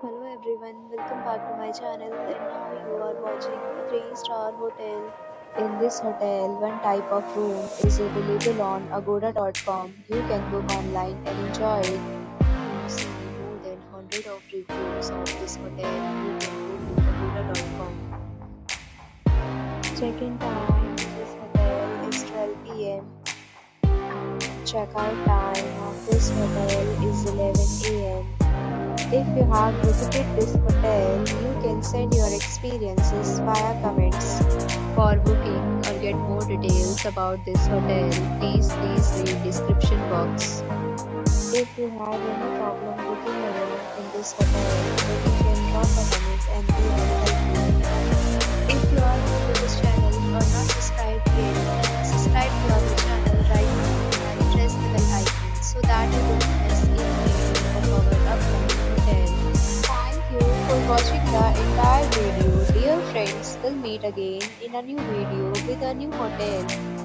Hello everyone, welcome back to my channel and now you are watching a 3 star hotel. In this hotel, one type of room is available on agoda.com. You can book online and enjoy it. To see more than 100 of reviews of this hotel, you can go to agoda.com. Check-in time this hotel is 12 pm. Check-out time of this hotel is 11 am. If you have visited this hotel, you can send your experiences via comments. For booking or get more details about this hotel, please please read description box. If you have any problem booking a room in this hotel, you can drop a comment and we will meet again in a new video with a new hotel.